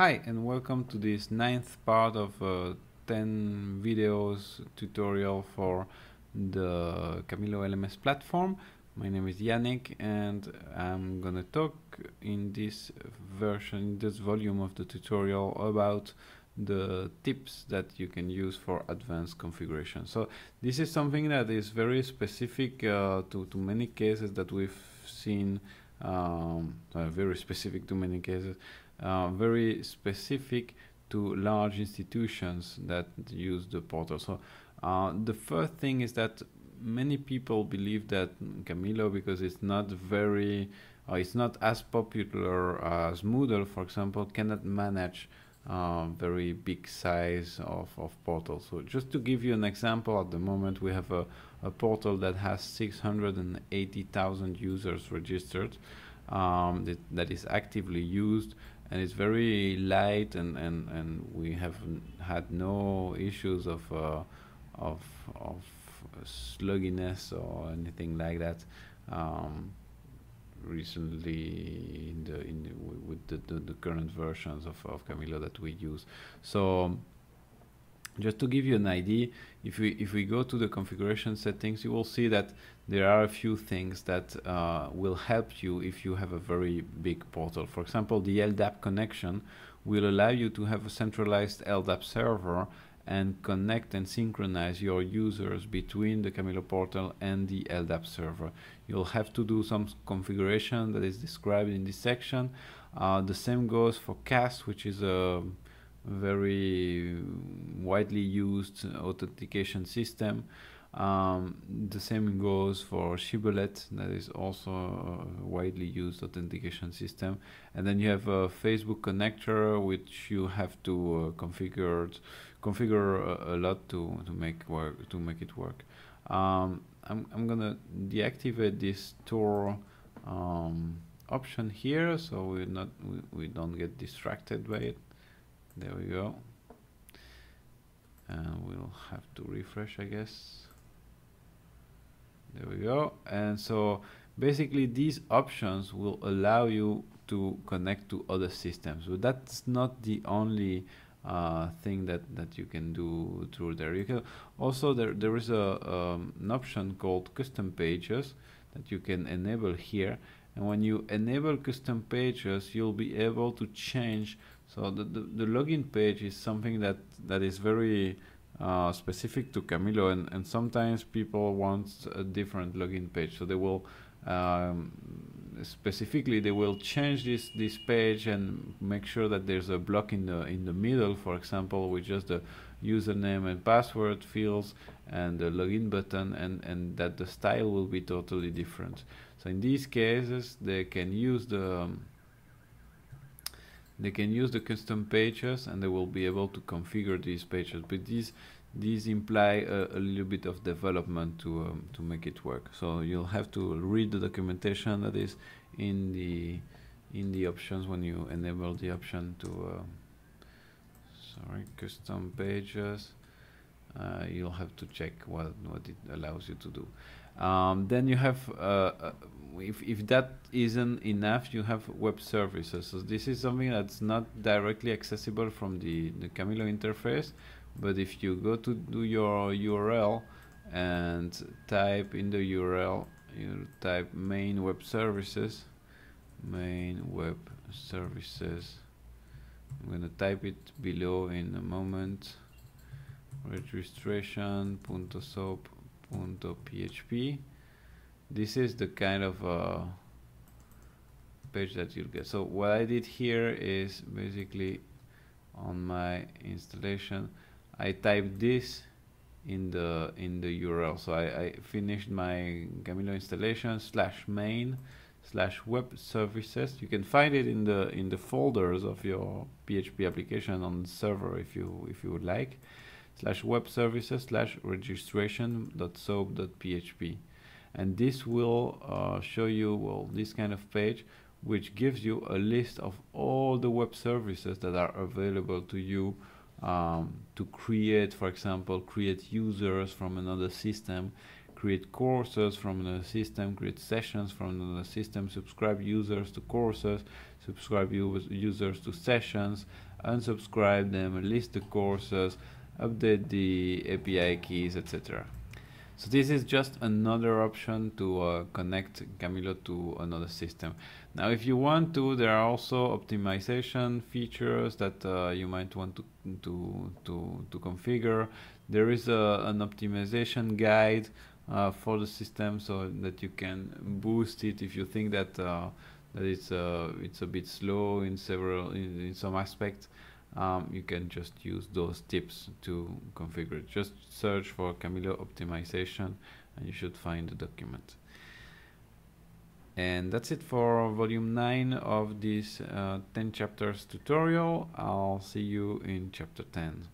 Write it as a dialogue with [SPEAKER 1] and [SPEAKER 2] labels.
[SPEAKER 1] Hi and welcome to this ninth part of uh, 10 videos tutorial for the Chamilo LMS platform. My name is Yannick and I'm gonna talk in this version, this volume of the tutorial about the tips that you can use for advanced configuration. So this is something that is very specific uh, to, to many cases that we've seen, um, uh, very specific to many cases, uh, very specific to large institutions that use the portal. So uh, the first thing is that many people believe that Chamilo, because it's not very, uh, it's not as popular as Moodle, for example, cannot manage uh, very big size of, of portals. So just to give you an example, at the moment we have a, a portal that has 680,000 users registered um, that, that is actively used and it's very light and, and, and we have had no issues of, uh, of, of slugginess or anything like that um, recently in the in the, with the, the, the, current versions of, of Chamilo that we use. So just to give you an idea, if we if we go to the configuration settings, you will see that there are a few things that uh, will help you if you have a very big portal. For example, the LDAP connection will allow you to have a centralized LDAP server and connect and synchronize your users between the Chamilo portal and the LDAP server. You'll have to do some configuration that is described in this section. Uh, the same goes for CAS, which is a very widely used authentication system. Um, the same goes for Shibboleth, that is also a widely used authentication system. And then you have a Facebook connector, which you have to uh, configure configure a, a, lot to to make work to make it work. Um, I'm I'm gonna deactivate this Tor um, option here, so we not we, we don't get distracted by it. There we go. And we'll have to refresh, I guess. There we go. And so basically these options will allow you to connect to other systems. But that's not the only uh, thing that, that you can do through there. You can also there there is a um, an option called custom pages that you can enable here. And when you enable custom pages, you'll be able to change. So the, the, the login page is something that, that is very uh, specific to Chamilo and, and sometimes people want a different login page. So they will um, specifically they will change this this page and make sure that there's a block in the in the middle. For example with just the username and password fields and the login button and and that the style will be totally different. So in these cases they can use the um, they can use the custom pages and they will be able to configure these pages. But these these imply a, a little bit of development to um, to make it work. So you'll have to read the documentation that is in the in the options when you enable the option to uh, sorry custom pages. Uh, you'll have to check what what it allows you to do. Um, then you have uh, uh if, if that isn't enough, you have web services. So this is something that's not directly accessible from the, the Chamilo interface, but if you go to do your URL and type in the URL, you type main web services, main web services. I'm going to type it below in a moment. Registration.soap.php this is the kind of uh, page that you'll get. So what I did here is basically on my installation I typed this in the in the URL so I, I finished my Chamilo installation slash main slash web services. You can find it in the in the folders of your PHP application on the server if you if you would like. Slash web services slash registration dot soap dot php and this will uh, show you well this kind of page which gives you a list of all the web services that are available to you um, to create, for example, create users from another system, create courses from another system, create sessions from another system, subscribe users to courses, subscribe users to sessions, unsubscribe them, list the courses, update the API keys, etc. So this is just another option to uh, connect Chamilo to another system. Now, if you want to, there are also optimization features that uh, you might want to to to to configure. There is a, an optimization guide uh, for the system so that you can boost it if you think that uh, that it's uh, it's a bit slow in several in, in some aspects um, you can just use those tips to configure it. Just search for Chamilo optimization and you should find the document. And that's it for volume 9 of this uh, 10 chapters tutorial. I'll see you in chapter 10.